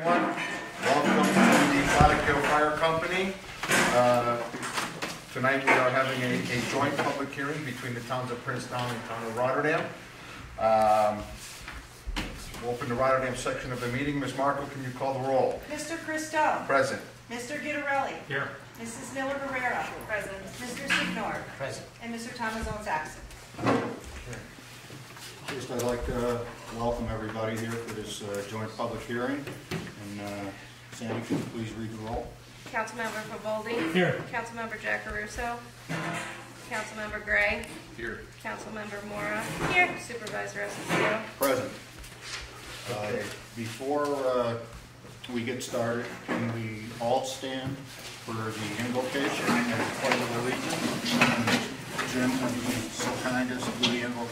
everyone. Welcome to the Product Fire Company. Uh, Tonight, we are having a a joint public hearing between the towns of Princetown and town of Rotterdam. Um, We'll open the Rotterdam section of the meeting. Ms. Marco, can you call the roll? Mr. Christo. Present. Mr. Guidarelli. Here. Mrs. Miller Rivera. Present. Mr. Signor. Present. And Mr. Thomas Owens absent. First, I'd like to welcome everybody here for this uh, joint public hearing. And uh, Sandy, could you please read the roll? Councilmember Pavoldi? Here. Councilmember Jack Caruso? Councilmember Gray? Here. Councilmember Mora? Here. Supervisor Esposito? Present. Uh, Before uh, we get started, can we all stand for the invocation and the pledge of allegiance? Jim, would you be so kind as to do the invocation?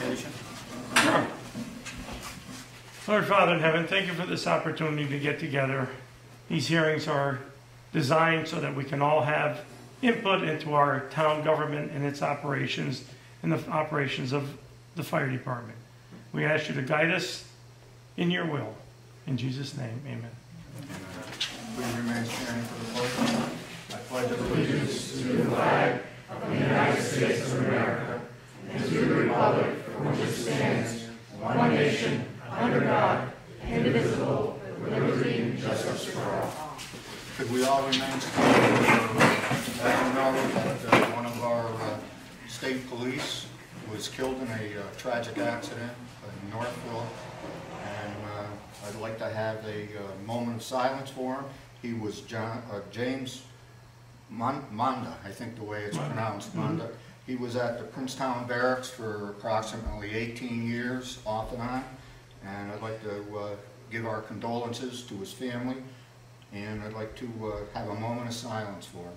Lord Father in heaven, thank you for this opportunity to get together. These hearings are designed so that we can all have input into our town government and its operations and the operations of the fire department. We ask you to guide us in your will. In Jesus' name, amen. Please remain standing for the pledge. I pledge allegiance Could we all remain standing for, I don't know that uh, one of our uh, state police was killed in a uh, tragic accident in Northville. And uh, I'd like to have a uh, moment of silence for him. He was John, uh, James Mon- Monda, I think the way it's pronounced, Monda. He was at the Princetown Barracks for approximately 18 years, off and on. And I'd like to uh, give our condolences to his family, and I'd like to uh, have a moment of silence for him.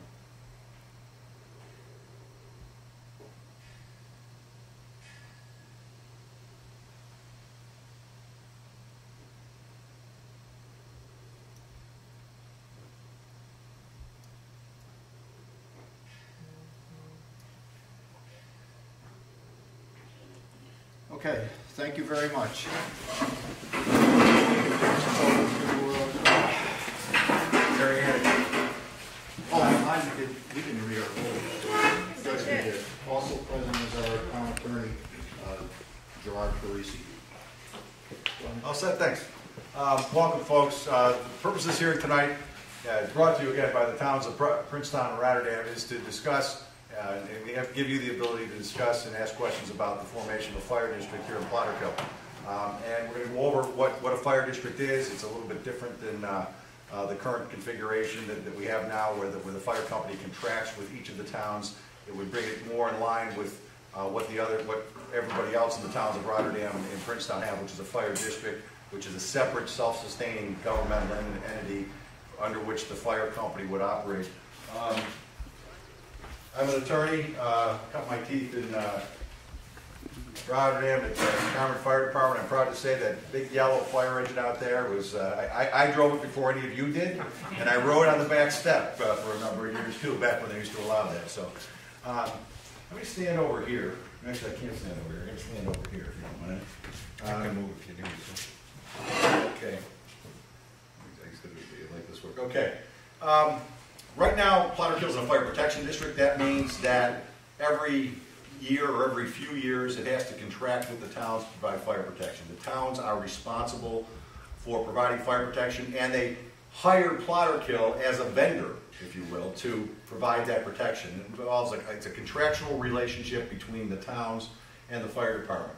Okay, thank you very much. Oh, I did, we can read our whole. Yes. Also present is our town attorney, uh, Gerard Parisi. All set, thanks. Um, Welcome, folks. Uh, The purpose of this hearing tonight, uh, brought to you again by the towns of Pr- and Rotterdam, is to discuss, uh, and we have- give you the ability to discuss and ask questions about the formation of a fire district here in Plotterkill. Um, And we're going to go over what, what a fire district is. It's a little bit different than uh, uh, the current configuration that, that we have now, where the, where the fire company contracts with each of the towns. It would bring it more in line with uh, what the other, what everybody else in the towns of Rotterdam and Princetown have, which is a fire district, which is a separate, self-sustaining governmental entity under which the fire company would operate. Um, I'm an attorney, uh, cut my teeth in uh, Rotterdam at the Carman Fire Department. I'm proud to say that big yellow fire engine out there was, uh, I I drove it before any of you did, and I rode on the back step uh, for a number of years too, back when they used to allow that, so. um, Let me stand over here. Actually, I can't stand over here. I can stand over here if you don't mind. I can Um, move if you need to. Okay. Thanks, good to see you. Like this work. Okay. Um, Right now, Platter Hills is a fire protection district. That means that every year or every few years, it has to contract with the towns to provide fire protection. The towns are responsible for providing fire protection, and they hire Plotterkill as a vendor, if you will, to provide that protection. It involves, a- it's a contractual relationship between the towns and the fire department.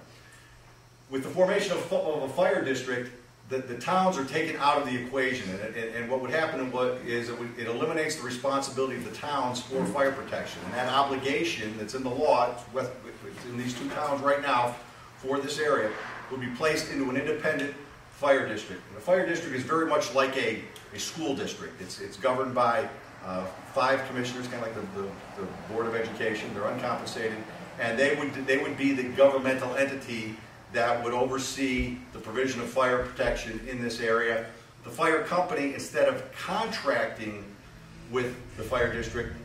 With the formation of, of a fire district, the, the towns are taken out of the equation, and, and, and what would happen what is it, would, it eliminates the responsibility of the towns for fire protection, and that obligation that's in the law, it's with, it's in these two towns right now, for this area, would be placed into an independent fire district. And a fire district is very much like a, a school district. It's, it's governed by uh, five commissioners, kind of like the, the, the Board of Education. They're uncompensated, and they would they would be the governmental entity that would oversee the provision of fire protection in this area. The fire company, instead of contracting with the fire district,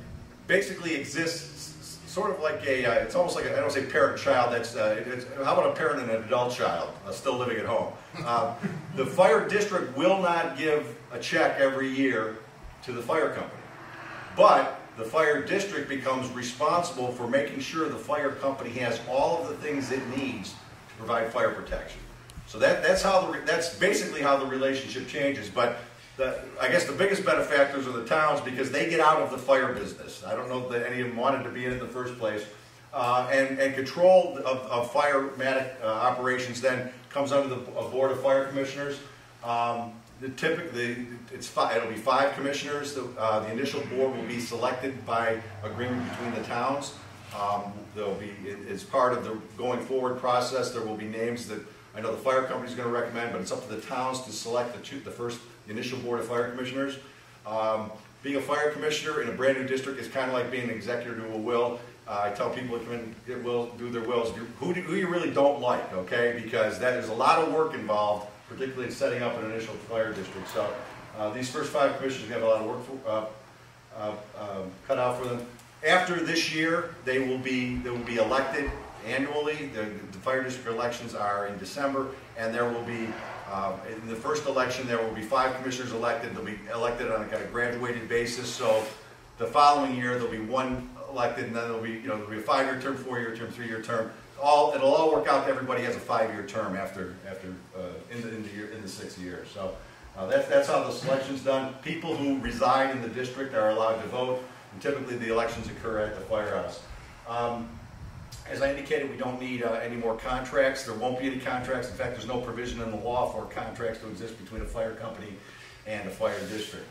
basically exists sort of like a, uh, it's almost like, I don't say parent-child, that's, uh, it's, how about a parent and an adult child, uh, still living at home? Uh, The fire district will not give a check every year to the fire company. But the fire district becomes responsible for making sure the fire company has all of the things it needs provide fire protection. So that, that's how the, that's basically how the relationship changes. But the, I guess the biggest benefactors are the towns because they get out of the fire business. I don't know that any of them wanted to be in it in the first place. Uh, and, and control of, of firematic uh, operations then comes under the Board of Fire Commissioners. Um, the typically, it's five, it'll be five commissioners. The, uh, the initial board will be selected by agreement between the towns. Um, there'll be, it- it's part of the going forward process, there will be names that, I know the fire company's gonna recommend, but it's up to the towns to select the two, the first, initial board of fire commissioners. Um, being a fire commissioner in a brand-new district is kinda like being an executor to a will. Uh, I tell people that come in, will, do their wills, who, do- who you really don't like, okay? Because that is a lot of work involved, particularly in setting up an initial fire district. So, uh, these first five commissioners have a lot of work for, uh, uh, um, cut out for them. After this year, they will be, they will be elected annually. The, the fire district elections are in December, and there will be, uh, in the first election, there will be five commissioners elected. They'll be elected on a kind of graduated basis, so the following year, there'll be one elected, and then there'll be, you know, there'll be a five-year term, four-year term, three-year term. All, it'll all work out, everybody has a five-year term after, after, uh, in the, in the year, in the sixth year. So, uh, that's, that's how the selection's done. People who reside in the district are allowed to vote, and typically the elections occur at the firehouse. Um, as I indicated, we don't need uh, any more contracts. There won't be any contracts. In fact, there's no provision in the law for contracts to exist between a fire company and a fire district.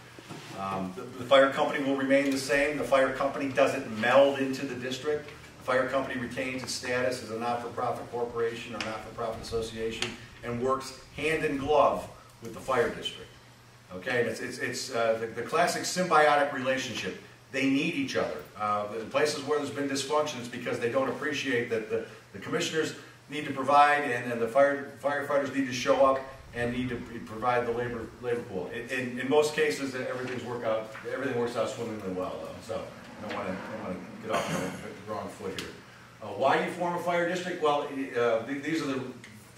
Um, The the fire company will remain the same. The fire company doesn't meld into the district. The fire company retains its status as a not-for-profit corporation or not-for-profit association and works hand in glove with the fire district. Okay, it's, it's, it's uh, the, the classic symbiotic relationship. They need each other. Uh, in places where there's been dysfunction, it's because they don't appreciate that the, the commissioners need to provide and, and the fire, firefighters need to show up and need to provide the labor, labor pool. In, in, in most cases, everything's work out, everything works out swimmingly well though, so I don't don't wanna get off the wrong foot here. Uh, why you form a fire district? Well, uh, these are the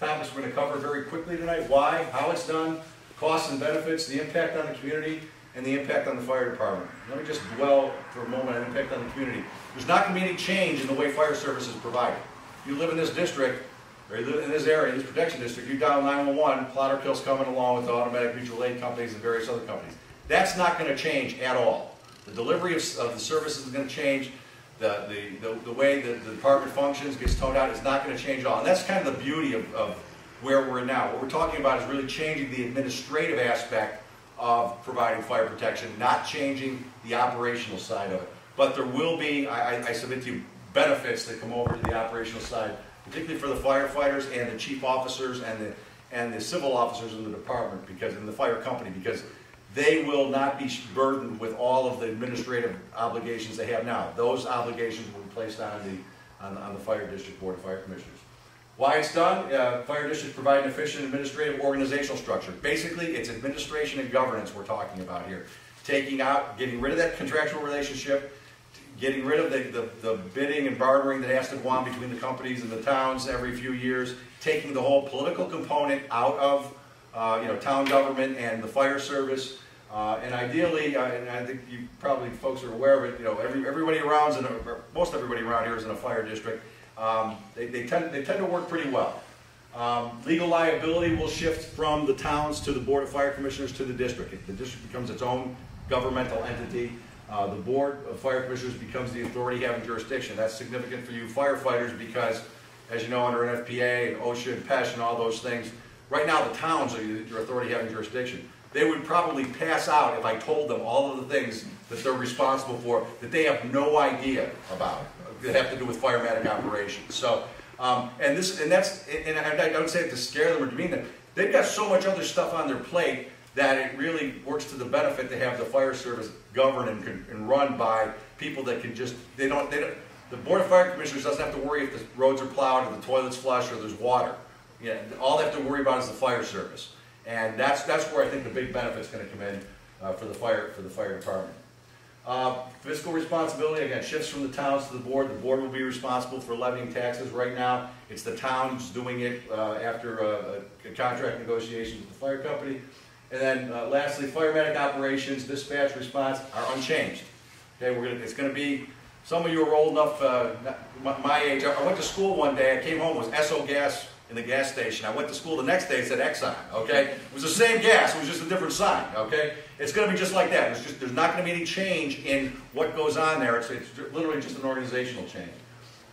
topics we're gonna cover very quickly tonight. Why, how it's done, costs and benefits, the impact on the community, and the impact on the fire department. Let me just dwell for a moment on impact on the community. There's not gonna be any change in the way fire service is provided. You live in this district, or you live in this area, this protection district, you dial 911, Plotterkill's coming along with the automatic mutual aid companies and various other companies. That's not gonna change at all. The delivery of, of the services is gonna change, the, the, the, the way that the department functions, gets toned out, is not gonna change at all. And that's kind of the beauty of, of where we're now. What we're talking about is really changing the administrative aspect of providing fire protection, not changing the operational side of it. But there will be, I, I- submit to you, benefits that come over to the operational side, particularly for the firefighters and the chief officers and the, and the civil officers in the department, because, in the fire company, because they will not be burdened with all of the administrative obligations they have now. Those obligations will be placed on the, on the, on the fire district board of fire commissioners. Why it's done, uh, fire districts provide an efficient administrative organizational structure. Basically, it's administration and governance we're talking about here. Taking out, getting rid of that contractual relationship, getting rid of the, the, the bidding and bartering that has to go on between the companies and the towns every few years, taking the whole political component out of, uh, you know, town government and the fire service. Uh, and ideally, uh, and I think you probably folks are aware of it, you know, every, everybody around, in a, most everybody around here is in a fire district. Um, they, they tend, they tend to work pretty well. Um, legal liability will shift from the towns to the Board of Fire Commissioners to the district. If The district becomes its own governmental entity. Uh, the Board of Fire Commissioners becomes the authority having jurisdiction. That's significant for you firefighters because, as you know, under NFPA and OSHA and PESH and all those things, right now the towns are your authority having jurisdiction. They would probably pass out if I told them all of the things that they're responsible for that they have no idea about that have to do with firematic operations. So, um, and this, and that's, and I, I don't say it to scare them or demean them. They've got so much other stuff on their plate that it really works to the benefit to have the fire service governed and, and run by people that can just, they don't, they don't, the Board of Fire Commissioners doesn't have to worry if the roads are plowed or the toilets flush or there's water. Yeah, all they have to worry about is the fire service. And that's, that's where I think the big benefit's gonna come in, uh, for the fire, for the fire department. Uh, Fiscal responsibility, again, shifts from the towns to the board. The board will be responsible for levying taxes. Right now, it's the towns doing it uh, after uh, a contract negotiations with the fire company. And then uh, lastly, firematic operations, dispatch response are unchanged. Okay, we're gonna, it's gonna be, some of you are old enough, uh, my, my age, I went to school one day, I came home, was Esso gas in the gas station. I went to school the next day, it said Exxon, okay? It was the same gas, it was just a different sign, okay? It's gonna be just like that, it's just, there's not gonna be any change in what goes on there, it's, it's literally just an organizational change.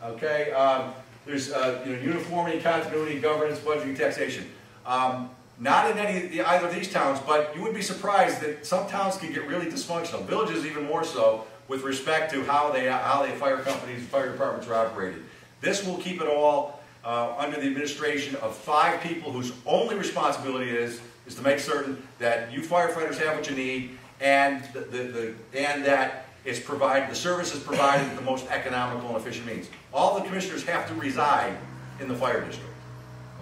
Okay, um, there's, uh, you know, uniformity, continuity, governance, budgeting, taxation. Um, not in any, the- either of these towns, but you would be surprised that some towns can get really dysfunctional, villages even more so, with respect to how they, how they fire companies, fire departments are operated. This will keep it all, uh, under the administration of five people whose only responsibility is, is to make certain that you firefighters have what you need, and the, the, the- and that it's provided, the service is provided the most economical and efficient means. All the commissioners have to reside in the fire district.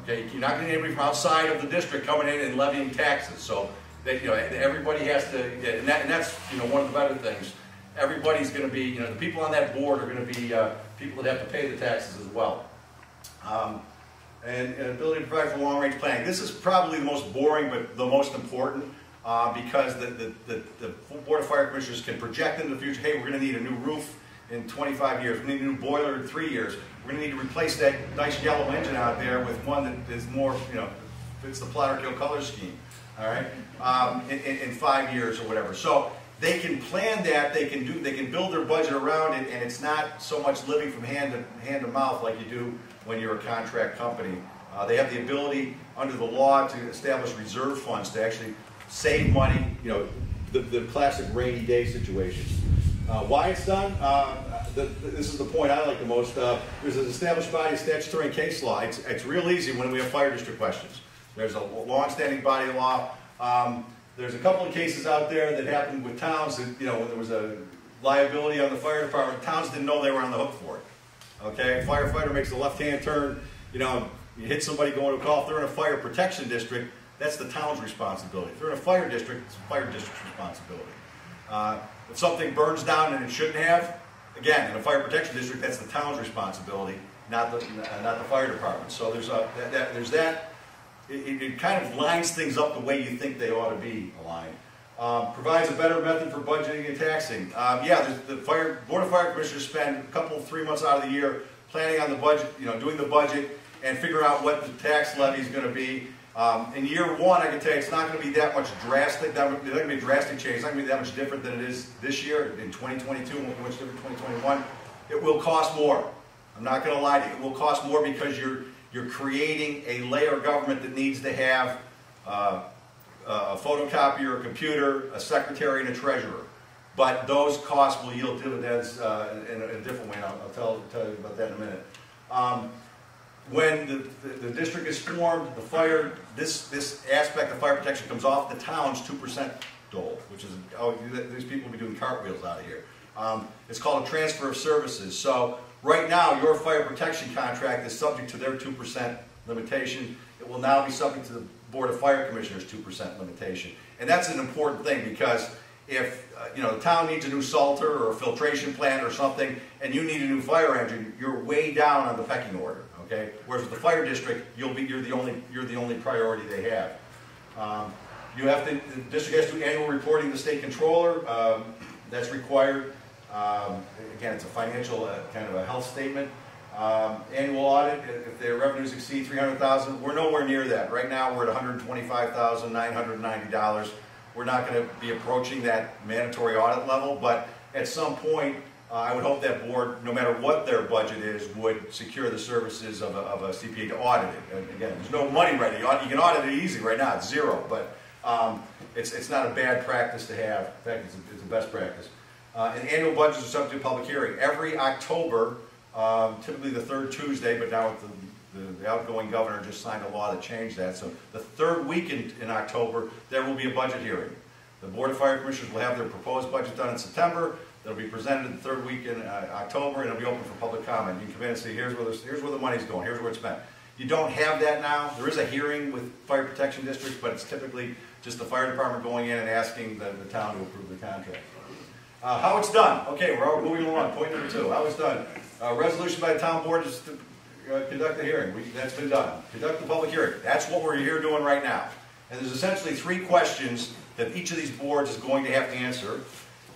Okay, you're not getting anybody from outside of the district coming in and levying taxes, so that, you know, everybody has to, and that, and that's, you know, one of the better things. Everybody's gonna be, you know, the people on that board are gonna be, uh, people that have to pay the taxes as well. Um, and, and ability to provide for long-range planning. This is probably the most boring, but the most important, uh, because the, the, the, the Board of Fire Commissioners can project into the future, hey, we're gonna need a new roof in twenty-five years, we need a new boiler in three years, we're gonna need to replace that nice yellow engine out there with one that is more, you know, fits the Plotterkill color scheme, all right? Um, in, in, in five years or whatever. So they can plan that, they can do, they can build their budget around it, and it's not so much living from hand to, hand to mouth like you do when you're a contract company. Uh, they have the ability, under the law, to establish reserve funds to actually save money, you know, the, the classic rainy day situation. Uh, why it's done, uh, the, this is the point I like the most. Uh, there's an established body of statutory and case law. It's, it's real easy when we have fire district questions. There's a long-standing body of law. Um, there's a couple of cases out there that happened with towns that, you know, when there was a liability on the fire department, towns didn't know they were on the hook for it. Okay, firefighter makes a left-hand turn, you know, you hit somebody going to call, if they're in a fire protection district, that's the town's responsibility. If they're in a fire district, it's the fire district's responsibility. Uh, if something burns down and it shouldn't have, again, in a fire protection district, that's the town's responsibility, not the, not the fire department. So there's a, that, that, there's that, it, it- kind of lines things up the way you think they ought to be aligned. Um, provides a better method for budgeting and taxing. Um, yeah, the, fire, Board of Fire Commissioners spend a couple, three months out of the year planning on the budget, you know, doing the budget and figure out what the tax levy is gonna be. Um, in year one, I can tell you, it's not gonna be that much drastic, that, there's not gonna be a drastic change, it's not gonna be that much different than it is this year, in 2022, won't much different in 2021. It will cost more. I'm not gonna lie to you, it will cost more because you're, you're creating a layer government that needs to have, uh, a photocopier, a computer, a secretary, and a treasurer. But those costs will yield dividends uh, in, a, in a different way, I'll, I'll tell, tell you about that in a minute. Um, when the, the, the district is formed, the fire, this, this aspect of fire protection comes off the town's two percent dole, which is, oh, these people will be doing cartwheels out of here. Um, it's called a transfer of services. So right now, your fire protection contract is subject to their two percent limitation. It will now be subject to the Board of Fire Commissioners two percent limitation. And that's an important thing because if, uh, you know, the town needs a new salter or a filtration plant or something, and you need a new fire engine, you're way down on the pecking order, okay? Whereas with the fire district, you'll be, you're the only, you're the only priority they have. Um, You have to, the district has to do annual reporting to the state controller, um, that's required. Um, Again, it's a financial, uh, kind of a health statement. Um, Annual audit, if their revenues exceed three hundred thousand, we're nowhere near that. Right now, we're at one hundred twenty-five thousand, nine hundred ninety dollars. We're not gonna be approaching that mandatory audit level, but at some point, uh, I would hope that board, no matter what their budget is, would secure the services of a, of a CPA to audit it. And again, there's no money now. You can audit it easy right now, it's zero, but, um, it's, it's not a bad practice to have. In fact, it's, a- it's a best practice. Uh, and annual budgets are subject to public hearing. Every October, um, typically the third Tuesday, but now the, the- the outgoing governor just signed a law to change that. So the third week in, October, there will be a budget hearing. The Board of Fire Commissioners will have their proposed budget done in September. It'll be presented the third week in uh, October, and it'll be open for public comment. You can come in and say, here's where, here's where the money's going, here's where it's spent. You don't have that now. There is a hearing with fire protection districts, but it's typically just the fire department going in and asking the, the town to approve the contract. Uh, how it's done, okay, we're moving along, point number two, how it's done. Uh, resolution by the town board is to uh, conduct the hearing, we, that's been done. Conduct the public hearing, that's what we're here doing right now. And there's essentially three questions that each of these boards is going to have to answer.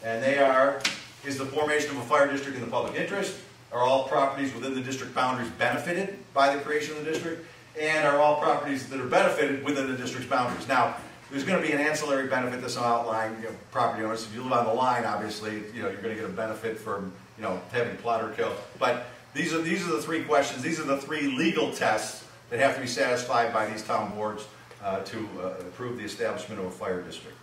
And they are, is the formation of a fire district in the public interest? Are all properties within the district boundaries benefited by the creation of the district? And are all properties that are benefited within the district's boundaries? Now, there's gonna be an ancillary benefit that's outlined, you know, property owners, if you live on the line, obviously, you know, you're gonna get a benefit from, you know, having Plotterkill. But these are, these are the three questions, these are the three legal tests that have to be satisfied by these town boards uh, to uh, approve the establishment of a fire district.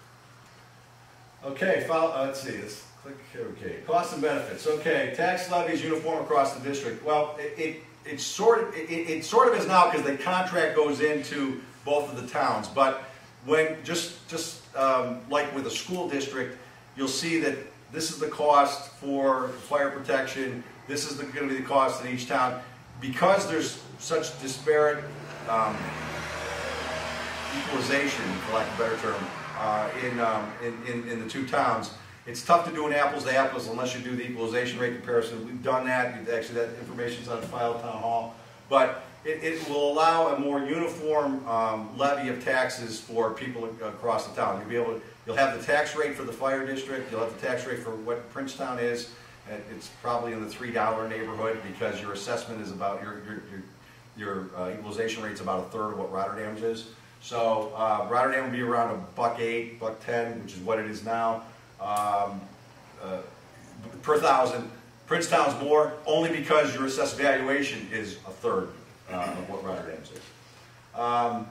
Okay, file, uh, let's see, let's click, okay, costs and benefits, okay, tax levy is uniform across the district. Well, it, it, it's sort of, it, it sort of is now because the contract goes into both of the towns, but when, just, just, um, like with a school district, you'll see that this is the cost for fire protection, this is gonna be the cost in each town. Because there's such disparate, um, equalization, for lack of a better term, uh, in, um, in, in, in the two towns. It's tough to do an apples to apples unless you do the equalization rate comparison. We've done that, actually that information's on file town hall. But it, it will allow a more uniform um, levy of taxes for people across the town. You'll be able to, you'll have the tax rate for the fire district, you'll have the tax rate for what Princetown is, it's probably in the three dollar neighborhood because your assessment is about, your, your, your, your uh, equalization rate's about a third of what Rotterdam's is. So uh, Rotterdam would be around a buck eight, buck ten, which is what it is now, um, uh, per thousand. Princetown's more, only because your assessed valuation is a third of what Rotterdam's is. Um,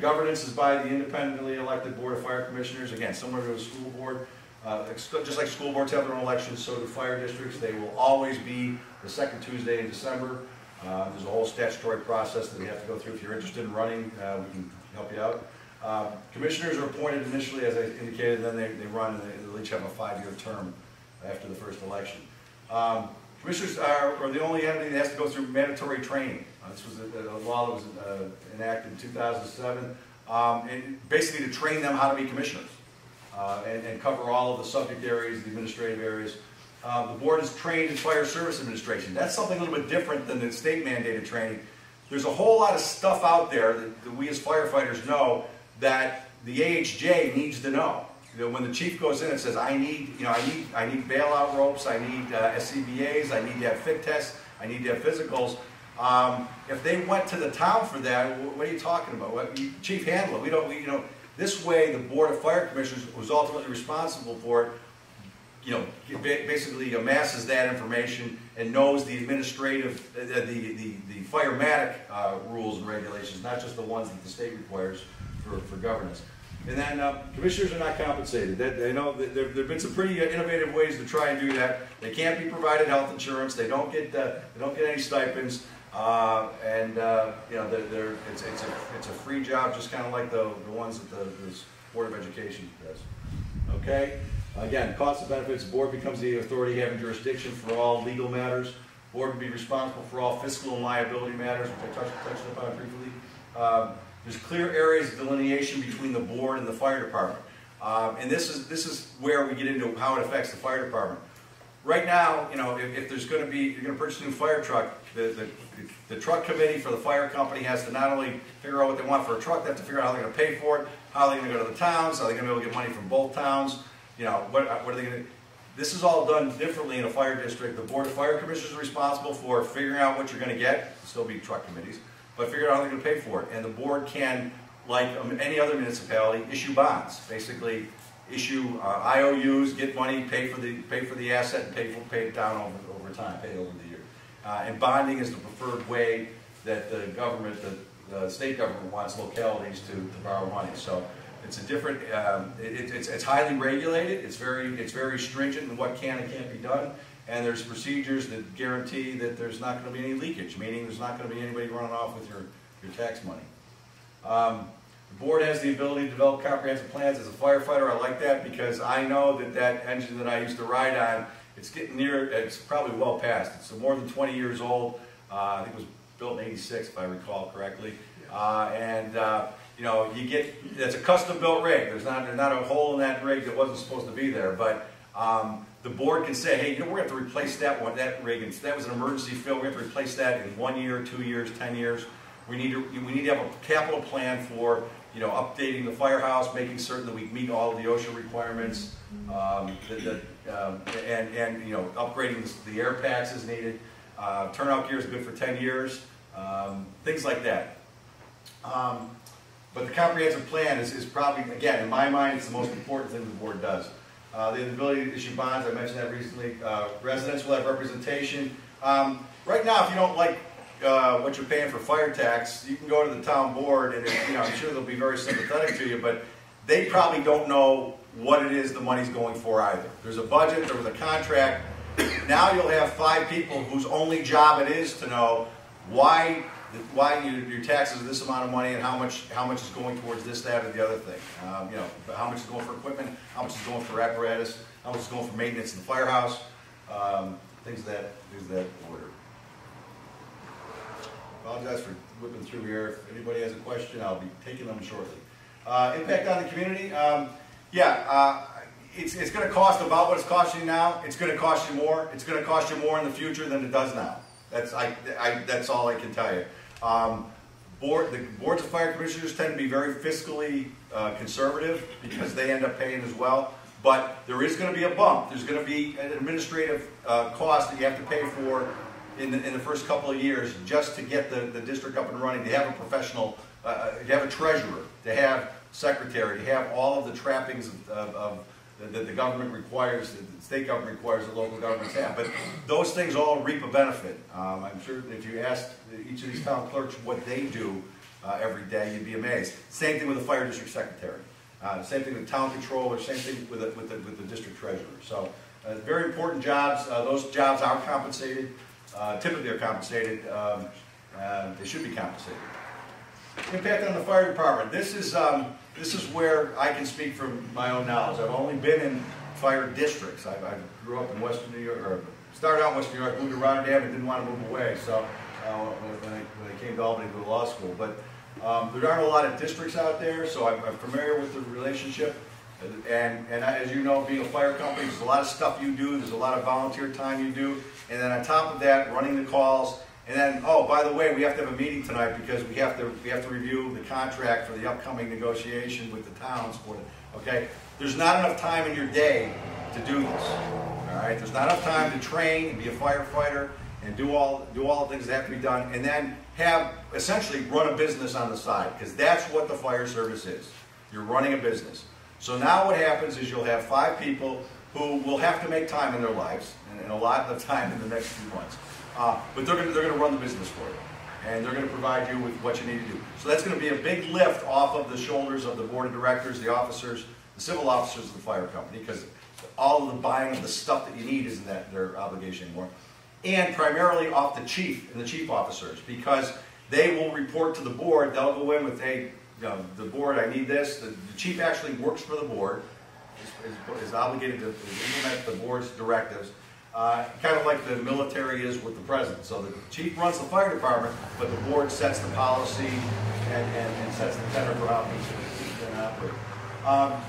governance is by the independently elected Board of Fire Commissioners, again, similar to a school board. Uh, just like school boards have their own elections, so do fire districts. They will always be the second Tuesday in December. Uh, there's a whole statutory process that we have to go through. If you're interested in running, uh, we can help you out. Uh, Commissioners are appointed initially, as I indicated, then they, they run, and they they each have a five-year term after the first election. Um, Commissioners are, are the only entity that has to go through mandatory training. This was a, a law that was uh, enacted in 2007, um, and basically to train them how to be commissioners uh, and, and cover all of the subject areas, the administrative areas. Uh, the board is trained in fire service administration. That's something a little bit different than the state mandated training. There's a whole lot of stuff out there that, that we as firefighters know that the AHJ needs to know. You know, when the chief goes in and says, I need, you know, I need, I need bailout ropes, I need uh, SCBA's, I need to have fit tests, I need to have physicals. Um, if they went to the town for that, what are you talking about? What, chief Handler. We don't, we, you know, this way the board of fire commissioners was ultimately responsible for it you know, basically amasses that information and knows the administrative, uh, the, the, the firematic uh, rules and regulations, not just the ones that the state requires for, for governance. And then uh, commissioners are not compensated. That, they know that there have been some pretty innovative ways to try and do that. They can't be provided health insurance. They don't get uh, they don't get any stipends. Uh, and uh, you know, they're, they're, it's, it's, a, it's a free job, just kind of like the, the ones that the, Board of Education does. Okay? Again, cost and benefits, board becomes the authority having jurisdiction for all legal matters. Board will be responsible for all fiscal and liability matters, which I touched, touched upon briefly. Um, There's clear areas of delineation between the board and the fire department. Um, And this is, this is where we get into how it affects the fire department. Right now, you know, if, if there's gonna be, you're gonna purchase a new fire truck, the, the, the truck committee for the fire company has to not only figure out what they want for a truck, they have to figure out how they're gonna pay for it, how they're gonna go to the towns, how they're gonna be able to get money from both towns, you know, what, what are they gonna, this is all done differently in a fire district. The board of fire commissioners are responsible for figuring out what you're gonna get, still be truck committees, but figuring out how they're gonna pay for it. And the board can, like um, any other municipality, issue bonds, basically issue uh, IOUs, get money, pay for the, pay for the asset, and pay for, pay it down over, over time, pay it over the year. Uh, and bonding is the preferred way that the government, the, the state government wants localities to, to borrow money. So it's a different, um, it, it's, it's highly regulated, it's very, it's very stringent in what can and can't be done, and there's procedures that guarantee that there's not gonna be any leakage, meaning there's not gonna be anybody running off with your, your tax money. Um, board has the ability to develop comprehensive plans. As a firefighter, I like that because I know that that engine that I used to ride on, it's getting near, it's probably well past. It's more than 20 years old. Uh, I think it was built in 86, if I recall correctly. Uh, and, uh, you know, you get, it's a custom built rig. There's not, there's not a hole in that rig that wasn't supposed to be there. But Um, the board can say, hey, you know, we're gonna have to replace that one, that Reagan, that was an emergency fill, we have to replace that in one year, two years, ten years. We need to, we need to have a capital plan for, you know, updating the firehouse, making certain that we meet all of the OSHA requirements, um, um, and, and, you know, upgrading the- air packs as needed. Uh, turnout gear is good for ten years, um, things like that. Um, But the comprehensive plan is, is probably, again, in my mind, it's the most important thing the board does. Uh, the ability to issue bonds, I mentioned that recently, uh, residents will have representation. Um, right now, if you don't like, uh, what you're paying for fire tax, you can go to the town board and, you know, I'm sure they'll be very sympathetic to you, but they probably don't know what it is the money's going for either. There's a budget, there was a contract, now you'll have five people whose only job it is to know why, why your, your taxes are this amount of money and how much, how much is going towards this, that, or the other thing. Um, you know, how much is going for equipment, how much is going for apparatus, how much is going for maintenance in the firehouse, um, things that, things that order. Apologize for whipping through here. If anybody has a question, I'll be taking them shortly. Uh, impact on the community, um, yeah, uh, it's, it's gonna cost about what it's costing you now. It's gonna cost you more. It's gonna cost you more in the future than it does now. That's, I, I, that's all I can tell you. Um, board, the boards of fire commissioners tend to be very fiscally, uh, conservative because they end up paying as well. But there is gonna be a bump. There's gonna be an administrative, uh, cost that you have to pay for in the, in the first couple of years just to get the, the district up and running, to have a professional, uh, uh, to have a treasurer, to have secretary, to have all of the trappings of, of, of that the government requires, the state government requires the local governments have. But those things all reap a benefit. Um, I'm sure if you asked each of these town clerks what they do uh, every day, you'd be amazed. Same thing with the fire district secretary. Uh, same thing with town controller, same thing with the, with the, with the district treasurer. So, uh, very important jobs. Uh, those jobs are compensated, uh, typically are compensated. Um, uh, they should be compensated. Impact on the fire department. This is, um, this is where I can speak from my own knowledge. I've only been in fire districts. I, I grew up in Western New York, or started out in Western New York, moved to Rotterdam and didn't want to move away. So uh, when, I, when I came to Albany to law school, but um, there aren't a lot of districts out there, so I'm, I'm familiar with the relationship. And, and as you know, being a fire company, there's a lot of stuff you do, there's a lot of volunteer time you do, and then on top of that, running the calls, and then, oh, by the way, we have to have a meeting tonight because we have to, we have to review the contract for the upcoming negotiation with the towns for it, okay? There's not enough time in your day to do this, all right? There's not enough time to train and be a firefighter and do all, do all the things that have to be done, and then have, essentially run a business on the side, because that's what the fire service is. You're running a business. So now what happens is you'll have five people who will have to make time in their lives, and, a lot of time in the next few months. Uh, but they're they're gonna run the business for you. And they're gonna provide you with what you need to do. So that's gonna be a big lift off of the shoulders of the board of directors, the officers, the civil officers of the fire company, because all of the buying of the stuff that you need isn't that their obligation anymore. And primarily off the chief and the chief officers, because they will report to the board, they'll go in with, hey, you know, the board, I need this, the, the chief actually works for the board, is, is, is obligated to implement the board's directives, uh, kind of like the military is with the president. So the chief runs the fire department, but the board sets the policy and, and, and sets the tenor for how going to operate. Um,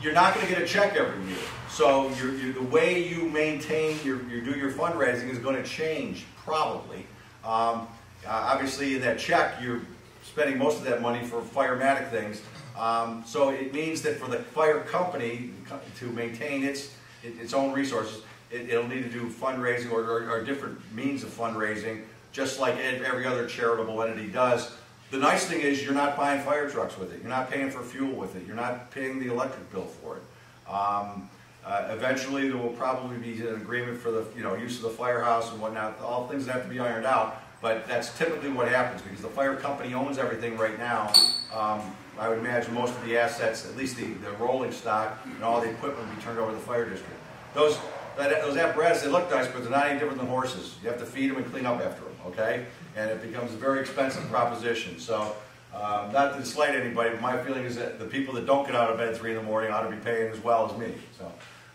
you're not going to get a check every year. So you're, you're, the way you maintain your, you do your fundraising is going to change probably. Um, uh, obviously, in that check, you're spending most of that money for firematic things. Um, so it means that for the fire company to maintain its its own resources, it, will need to do fundraising or, or, or, different means of fundraising, just like every other charitable entity does. The nice thing is you're not buying fire trucks with it. You're not paying for fuel with it. You're not paying the electric bill for it. Um, uh, eventually, there will probably be an agreement for the you know use of the firehouse and whatnot. All things that have to be ironed out. But that's typically what happens because the fire company owns everything right now. Um, I would imagine most of the assets, at least the, the rolling stock and all the equipment will be turned over to the fire district. Those, that, those apparatus, they look nice, but they're not any different than horses. You have to feed them and clean up after them, okay? And it becomes a very expensive proposition. So, um, not to slight anybody, but my feeling is that the people that don't get out of bed three in the morning ought to be paying as well as me. So,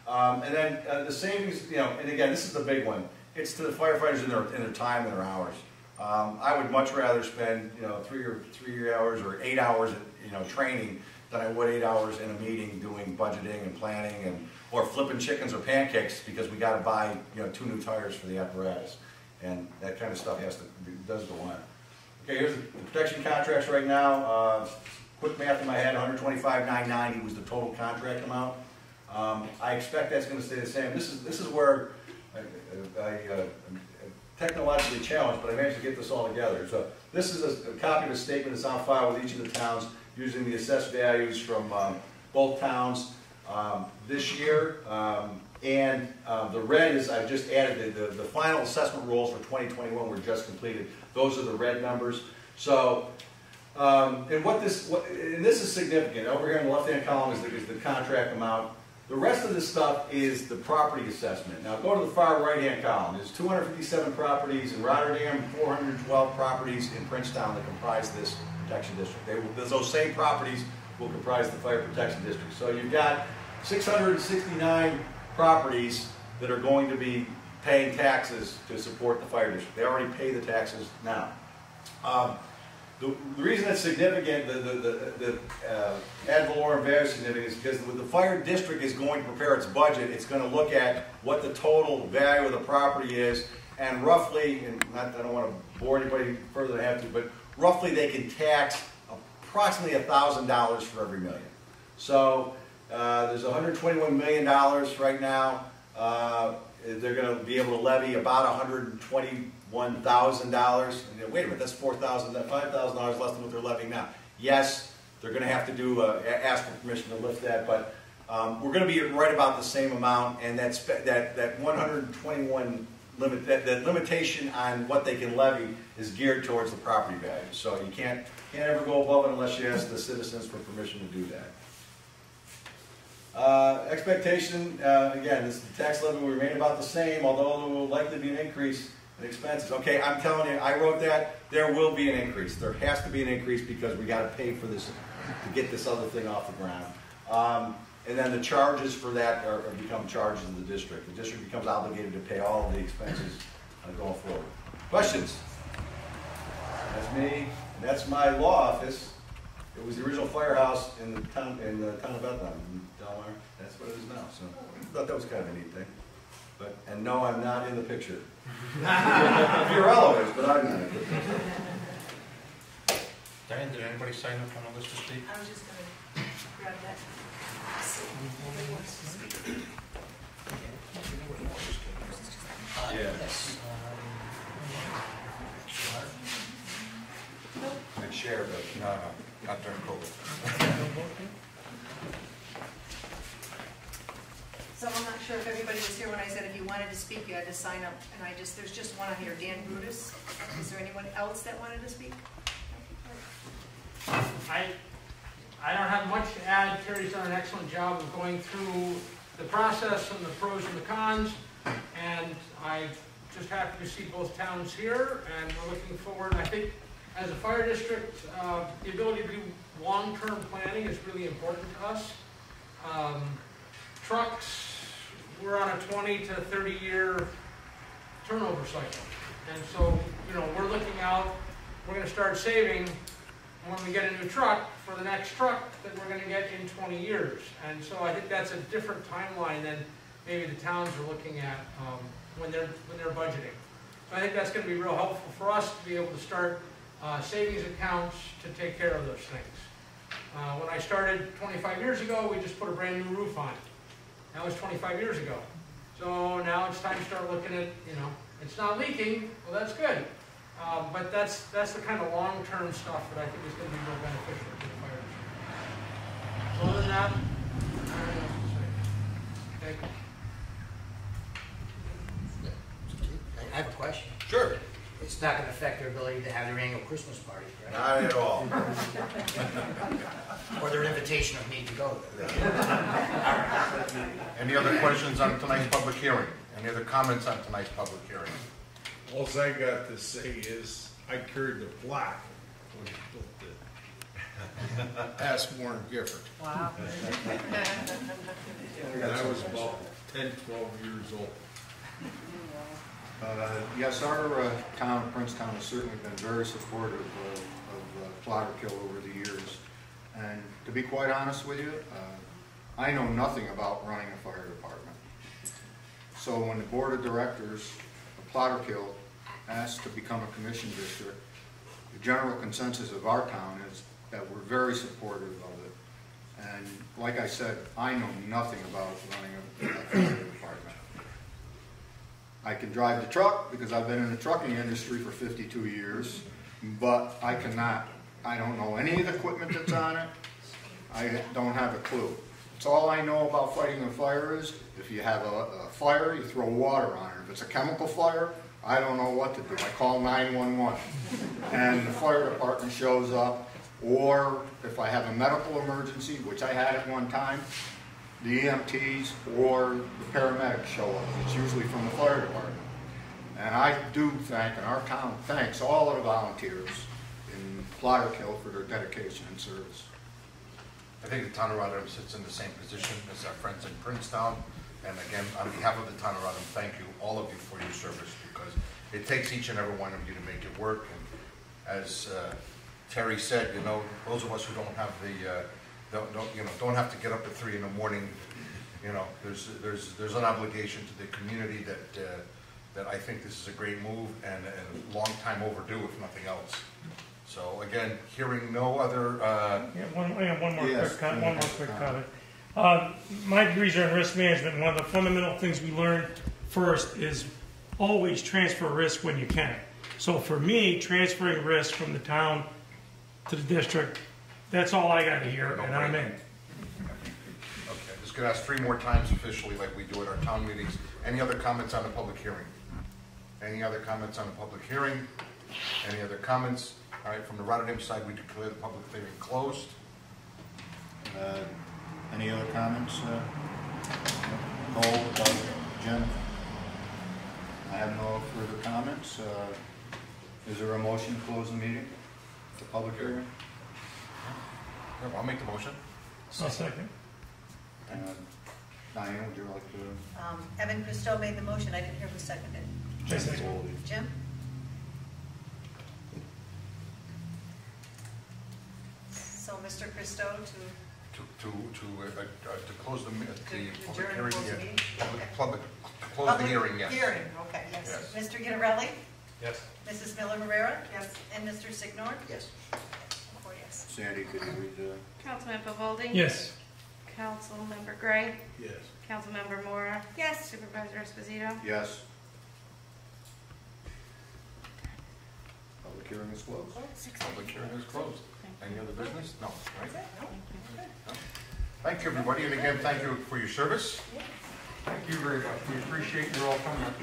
um, and then uh, the savings, you know, and again, this is the big one. It's to the firefighters in their, in their time and their hours. Um, I would much rather spend, you know, three or three hours or eight hours, you know, training than I would eight hours in a meeting doing budgeting and planning and, or flipping chickens or pancakes because we gotta buy, you know, two new tires for the apparatus. And that kind of stuff has to, does go on. Okay, here's the protection contracts right now, uh, quick math in my head, 125, 990 was the total contract amount. Um, I expect that's gonna stay the same. This is, this is where I, I, uh, I'm technologically challenged, but I managed to get this all together. So this is a, a copy of a statement that's on file with each of the towns using the assessed values from, um, both towns, um, this year. Um, and, uh, the red is, I've just added, the, the, the final assessment rules for twenty twenty-one were just completed. Those are the red numbers. So, um, and what this, what, and this is significant, over here in the left-hand column is the, is the contract amount. The rest of this stuff is the property assessment. Now, go to the far right-hand column, there's two hundred fifty-seven properties in Rotterdam, four hundred and twelve properties in Princetown that comprise this protection district. They will, those same properties will comprise the fire protection district. So you've got six hundred and sixty-nine properties that are going to be paying taxes to support the fire district. They already pay the taxes now. Um, the, the reason it's significant, the, the, the, the uh, ad valorem value is significant is because when the fire district is going to prepare its budget, it's going to look at what the total value of the property is and roughly, and not, I don't want to bore anybody further than I have to, but roughly they can tax approximately $1,000 for every million. So uh, there's $121 million right now. Uh, they're going to be able to levy about 120 $1,000. Wait a minute, that's $4,000, $5,000 less than what they're levying now. Yes, they're going to have to do uh, ask for permission to lift that, but um, we're going to be right about the same amount, and that's, that, that 121 limit, that, that limitation on what they can levy is geared towards the property value. So you can't, can't ever go above it unless you ask the citizens for permission to do that. Uh, expectation, uh, again, this tax levy will remain about the same, although there will likely be an increase in expenses. Okay, I'm telling you, I wrote that, there will be an increase. There has to be an increase because we gotta pay for this, to get this other thing off the ground. Um, And then the charges for that are, are become charges of the district. The district becomes obligated to pay all of the expenses uh, going forward. Questions? That's me, and that's my law office. It was the original firehouse in the town, in the town of Bethlehem, Delaware. That's what it is now, so I thought that was kind of a neat thing. But, and no, I'm not in the picture. Fiorello is, but I'm not. Diane, did anybody sign up on the list to speak? I was just gonna grab that. Yes. And share, but No, no, not during COVID. So I'm not sure if everybody was here when I said if you wanted to speak, you had to sign up. And I just, there's just one on here, Dan Brutus. Is there anyone else that wanted to speak? I, I don't have much to add. Terry's done an excellent job of going through the process and the pros and the cons. And I'm just happy to see both towns here, and we're looking forward. I think as a fire district, uh, the ability to do long-term planning is really important to us. Um, Trucks, we're on a twenty to thirty-year turnover cycle. And so, you know, we're looking out, we're gonna start saving when we get a new truck for the next truck that we're gonna get in twenty years. And so I think that's a different timeline than maybe the towns are looking at, um, when they're, when they're budgeting. So I think that's gonna be real helpful for us to be able to start, uh, savings accounts to take care of those things. Uh, when I started twenty-five years ago, we just put a brand new roof on. That was twenty-five years ago. So now it's time to start looking at, you know, it's not leaking, well, that's good. Uh, but that's, that's the kind of long-term stuff that I think is gonna be real beneficial to the fire district. Other than that, I don't know what to say. Thank you. I have a question. Sure, It's not gonna affect their ability to have their annual Christmas party, right? not at all. Or their invitation of me to go. Any other questions on tonight's public hearing? Any other comments on tonight's public hearing? All I got to say is, I carried the plaque when he built it. Ask Warren Gifford. Wow. And I was about 10, 12 years old. Uh, Yes, our uh, town, Princetown, has certainly been very supportive of of, uh, Plotterkill over the years. And to be quite honest with you, uh, I know nothing about running a fire department. So when the board of directors of Plotterkill asked to become a commission district, the general consensus of our town is that we're very supportive of it. And like I said, I know nothing about running a a fire department. I can drive the truck because I've been in the trucking industry for 52 years, but I cannot, I don't know any of the equipment that's on it. I don't have a clue. It's all I know about fighting a fire is, if you have a, a fire, you throw water on it. If it's a chemical fire, I don't know what to do. I call 911. And the fire department shows up, or if I have a medical emergency, which I had at one time, the EMTs or the paramedics show up. It's usually from the fire department. And I do thank, and our town thanks all of the volunteers in Plotterkill for their dedication and service. I think the town of Rotterdam sits in the same position as our friends in Princetown. And again, on behalf of the town of Rotterdam, thank you, all of you, for your service, because it takes each and every one of you to make it work. And as uh, Terry said, you know, those of us who don't have the, uh, don't, don't, you know, don't have to get up at three in the morning, you know, there's, there's, there's an obligation to the community that, uh, that I think this is a great move and, and a long time overdue, if nothing else. So again, hearing no other, uh, Yeah, one, yeah, one more Yes, quick, com- Jim one more quick comment. comment. Uh, my degrees are in risk management, and one of the fundamental things we learn first is always transfer risk when you can. So for me, transferring risk from the town to the district, that's all I gotta hear, and I'm in. Okay, just gonna ask three more times officially like we do at our town meetings. Any other comments on the public hearing? Any other comments on the public hearing? Any other comments? All right, from the Rotterdam side, we declare the public hearing closed. Uh, Any other comments? uh, Cole, Doug, Jen? I have no further comments. Uh, Is there a motion to close the meeting, the public hearing? Yeah, I'll make the motion. I'll second. Uh, Diane, would you like to? Um, Evan Christou made the motion, I didn't hear who seconded. I second. Jim? So Mr. Christou to To, to, to, uh, uh, to close the, mi- the To public adjourn, hearing. close the yeah. meeting? Public, Okay. public, to close the Public hearing, yes. Hearing, okay, yes. Yes. Mr. Gitterelli? Yes. Mrs. Miller Rivera? Yes. And Mr. Signor? Yes. Four yes. Sandy, could you read the? Councilman Pavaldi? Yes. Councilmember Gray? Yes. Councilmember Mora? Yes. Supervisor Esposito? Yes. Public hearing is closed. Public hearing is closed. Any other business? No, right? No. Thank you, everybody, and again, thank you for your service. Thank you very much. We appreciate you all coming up.